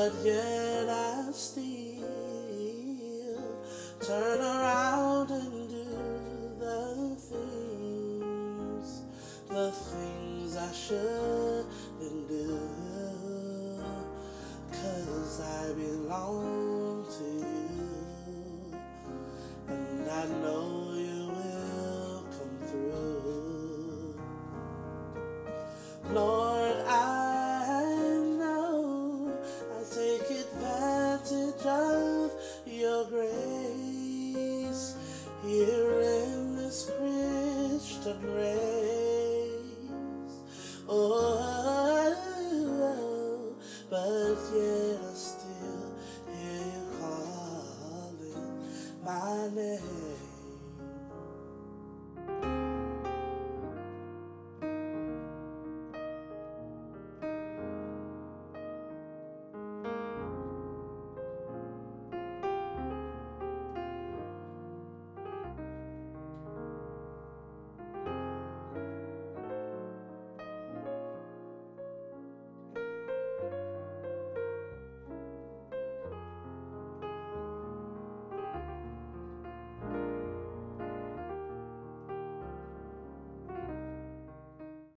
but yet I still turn around and do the things, the things I shouldn't do, cause I belong to you, and I know you will come through. Lord, grace. Oh, but yet I still hear you calling my name.